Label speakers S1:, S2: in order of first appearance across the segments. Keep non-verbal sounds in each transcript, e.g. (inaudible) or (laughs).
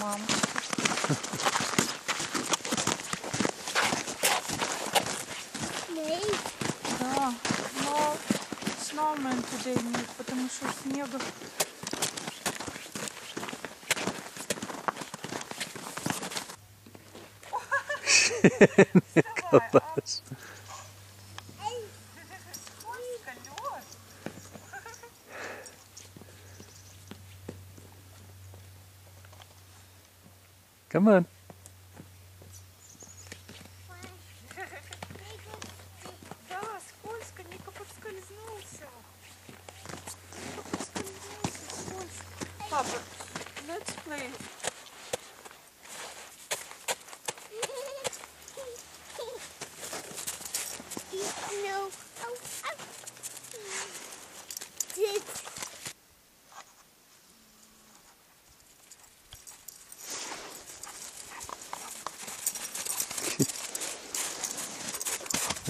S1: мама. Да, но сноумен туда нет, потому что снега. (laughs) Николай, а...
S2: Come on.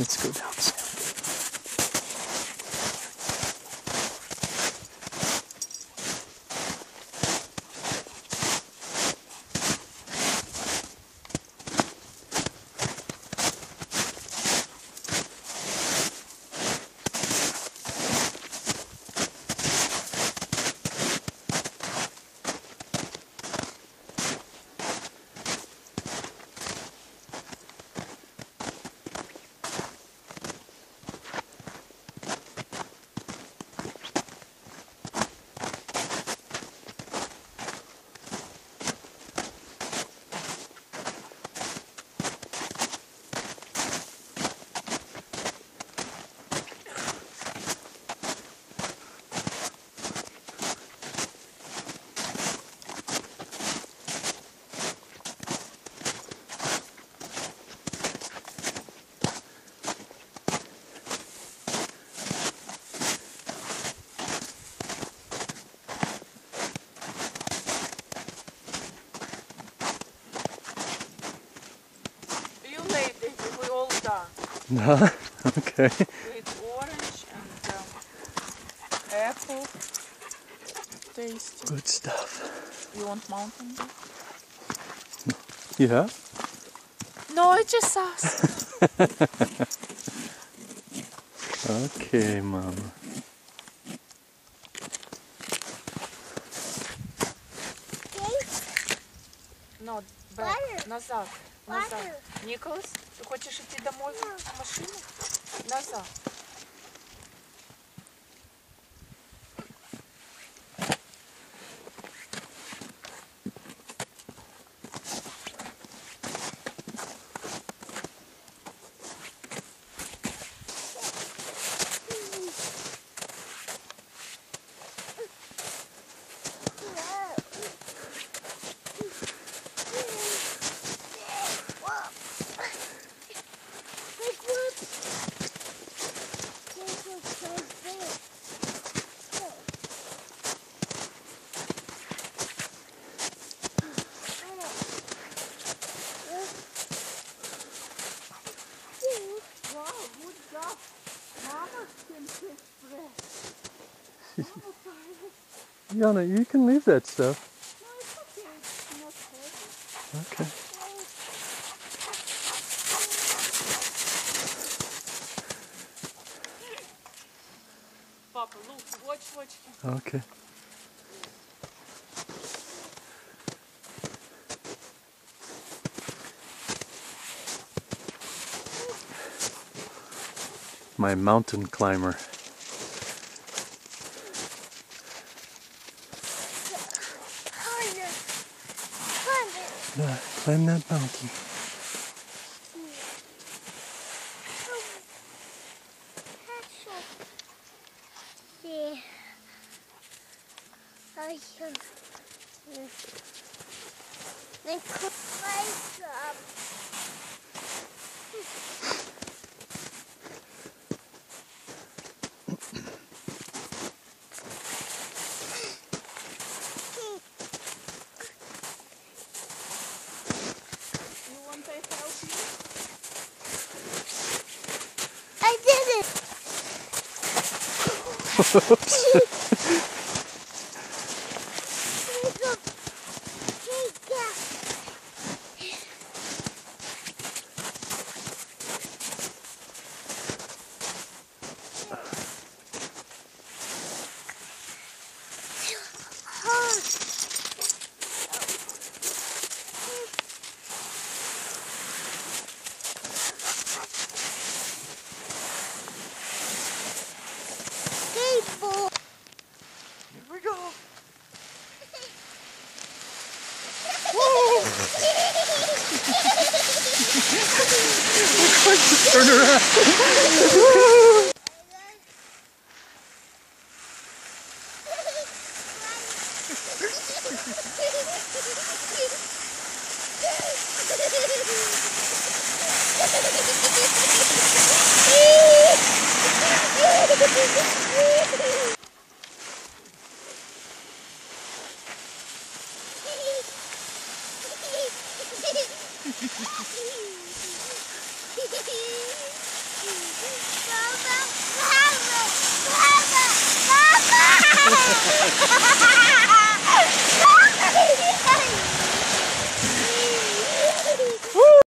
S1: Let's
S2: go down,
S1: done.
S2: No? (laughs) Okay.
S1: With orange and um, apple. Tasty.
S2: Good stuff.
S1: You want mountain dew?
S2: Yeah?
S1: No, it's just us. (laughs)
S2: Okay, Mama.
S1: No, back.
S3: Water.
S1: Назад. Назад.
S3: Water.
S1: Ты хочешь идти домой в машину? Назад. (laughs)
S2: Yana, you can leave that stuff.
S3: Okay.
S1: Papa, look, watch, watch.
S2: Okay. My mountain climber. Yeah, climb that mountain.
S3: Could ちょっと。Turn around. (laughs)
S4: Mama! Mama! Mama!